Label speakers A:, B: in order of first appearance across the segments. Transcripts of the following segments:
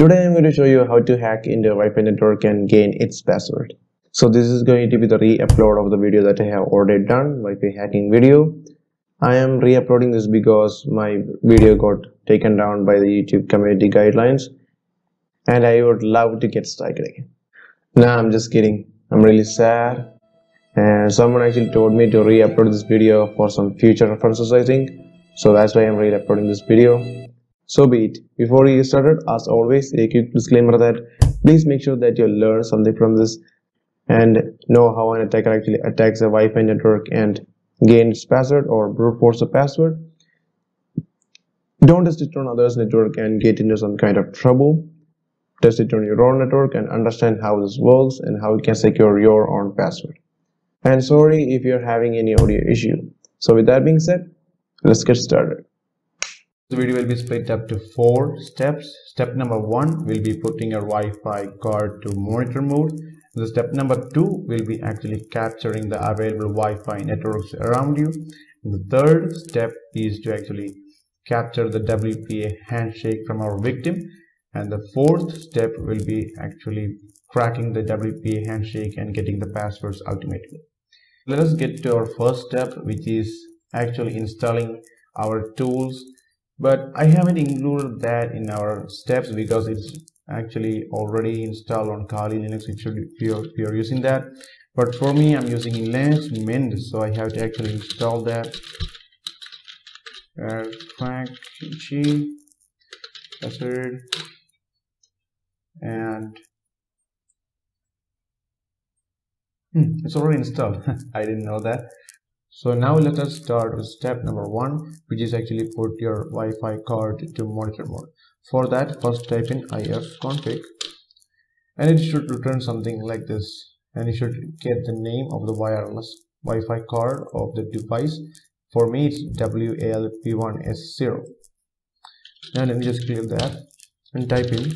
A: Today I'm going to show you how to hack into Wi-Fi network and gain its password. So this is going to be the re-upload of the video that I have already done, Wi-Fi hacking video. I am re-uploading this because my video got taken down by the YouTube community guidelines and I would love to get started again. Nah, I'm just kidding. I'm really sad and someone actually told me to re-upload this video for some future references I think. So that's why I'm re-uploading this video. So be it. Before we get started, as always, a quick disclaimer that please make sure that you learn something from this and know how an attacker actually attacks a Wi-Fi network and gains password or brute force a password. Don't it on others' network and get into some kind of trouble. Test it on your own network and understand how this works and how you can secure your own password. And sorry if you're having any audio issue. So with that being said, let's get started.
B: The video will be split up to four steps. Step number one will be putting your Wi-Fi card to monitor mode. The step number two will be actually capturing the available Wi-Fi networks around you. The third step is to actually capture the WPA handshake from our victim. And the fourth step will be actually cracking the WPA handshake and getting the passwords ultimately. Let us get to our first step, which is actually installing our tools but I haven't included that in our steps because it's actually already installed on Kali Linux. If you're, if you're using that. But for me I'm using Linux Mint so I have to actually install that. Uh, password and hmm, it's already installed. I didn't know that so now let us start with step number one, which is actually put your Wi-Fi card to monitor mode. For that, first type in ifconfig and it should return something like this. And you should get the name of the wireless Wi-Fi card of the device. For me, it's WALP1S0. Now let me just clear that and type in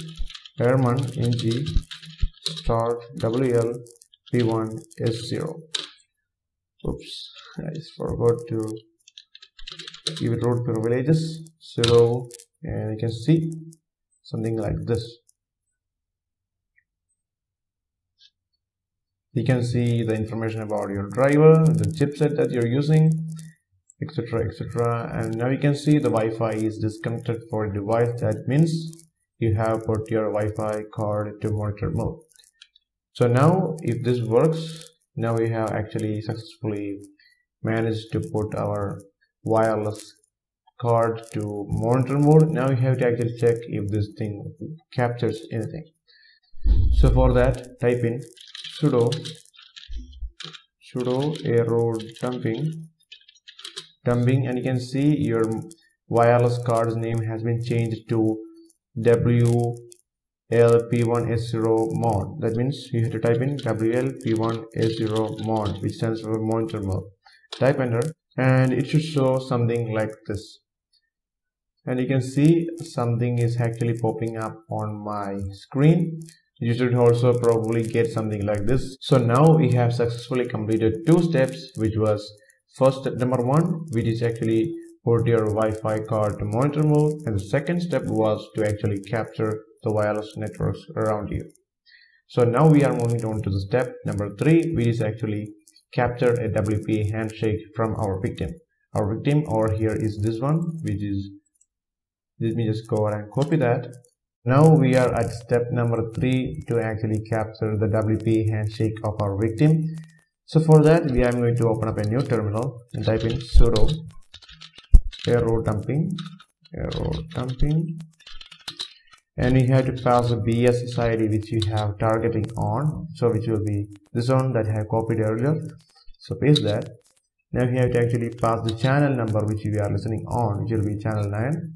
B: airman ng start WLP1S0. Oops. I just forgot to give it root privileges sudo and you can see something like this. You can see the information about your driver the chipset that you're using etc etc and now you can see the Wi-Fi is disconnected for device. That means you have put your Wi-Fi card to monitor mode. So now if this works now we have actually successfully managed to put our wireless card to monitor mode. Now we have to actually check if this thing captures anything. So for that type in sudo sudo arrow dumping dumping and you can see your wireless card's name has been changed to WLP1S0 mod. That means you have to type in WLP1S0 mod which stands for monitor mode type enter and it should show something like this. And you can see something is actually popping up on my screen. You should also probably get something like this. So now we have successfully completed two steps which was first step number one which is actually put your Wi-Fi card to monitor mode. And the second step was to actually capture the wireless networks around you. So now we are moving on to the step number three which is actually capture a WPA handshake from our victim. Our victim over here is this one, which is, let me just go and copy that. Now we are at step number three to actually capture the WPA handshake of our victim. So for that, we are going to open up a new terminal and type in sudo arrow dumping, arrow dumping, and we have to pass the BSSID which we have targeting on. So which will be this one that I have copied earlier. So paste that. Now we have to actually pass the channel number which we are listening on which will be channel 9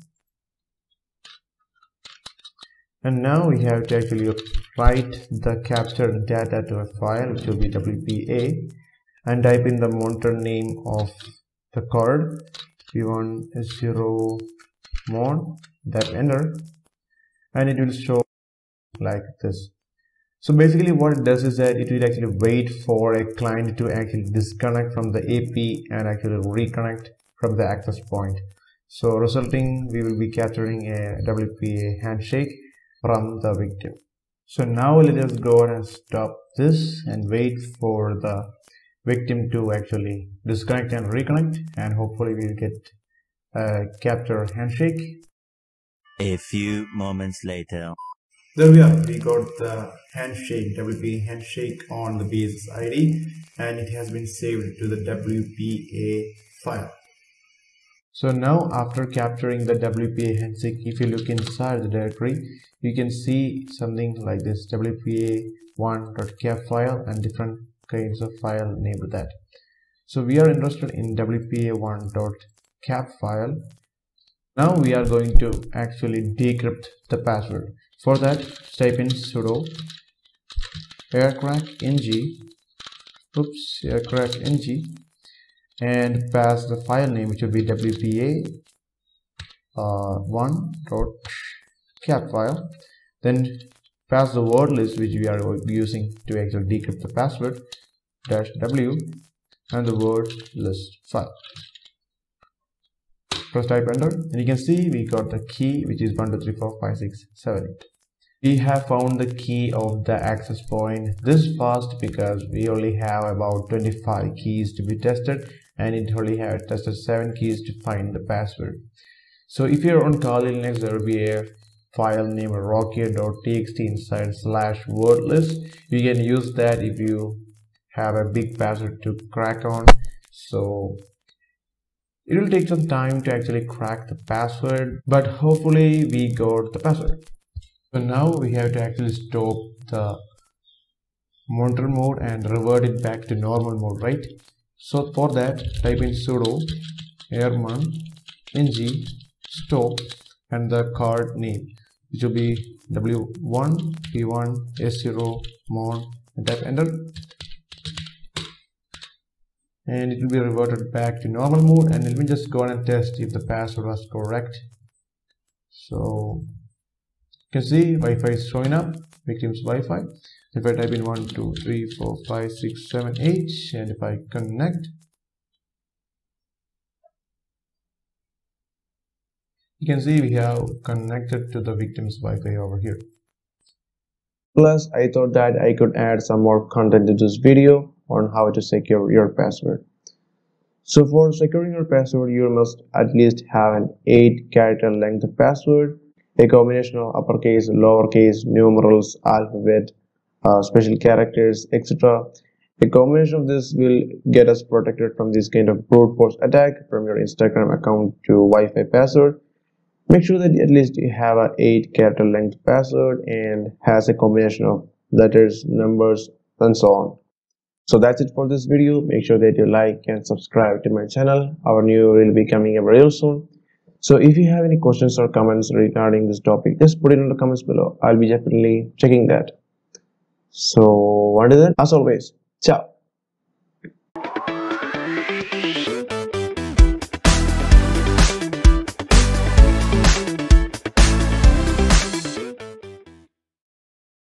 B: and now we have to actually write the captured data to a file which will be WPA and type in the monitor name of the card. P1S0 mod that enter and it will show like this so basically what it does is that it will actually wait for a client to actually disconnect from the AP and actually reconnect from the access point so resulting we will be capturing a WPA handshake from the victim. So now let us go ahead and stop this and wait for the victim to actually disconnect and reconnect and hopefully we'll get a capture handshake.
C: A few moments later.
B: There we are. We got the handshake, WPA handshake on the basis ID and it has been saved to the WPA file. So now after capturing the WPA handshake, if you look inside the directory, you can see something like this WPA1.cap file and different kinds of file named that. So we are interested in WPA1.cap file. Now we are going to actually decrypt the password. For that, type in sudo aircrack ng. Oops aircrack ng. And pass the file name which will be wpa uh, one dot cap file. Then pass the word list which we are using to actually decrypt the password dash w and the word list file press type enter and you can see we got the key which is 1 2 3 4 5 6 7 8 we have found the key of the access point this fast because we only have about 25 keys to be tested and it only has tested 7 keys to find the password. So if you're on Kali Linux there will be a file named rocket.txt inside slash word list you can use that if you have a big password to crack on. So it will take some time to actually crack the password but hopefully we got the password. So now we have to actually stop the monitor mode and revert it back to normal mode right? So for that type in sudo airman ng stop and the card name. Which will be w1 p1 s0 mon and type enter and it will be reverted back to normal mode. And let me just go and test if the password was correct. So you can see Wi-Fi is showing up. Victims Wi-Fi. If I type in 1 2 3 4 5 6 7 8 and if I connect you can see we have connected to the victim's Wi-Fi over here.
A: Plus I thought that I could add some more content to this video on how to secure your password so for securing your password you must at least have an 8 character length password a combination of uppercase, lowercase, numerals, alphabet, uh, special characters, etc. A combination of this will get us protected from this kind of brute force attack from your Instagram account to Wi-Fi password. Make sure that at least you have a 8 character length password and has a combination of letters, numbers, and so on. So that's it for this video. Make sure that you like and subscribe to my channel. Our new will be coming up real soon. So if you have any questions or comments regarding this topic just put it in the comments below. I'll be definitely checking that. So what is it as always ciao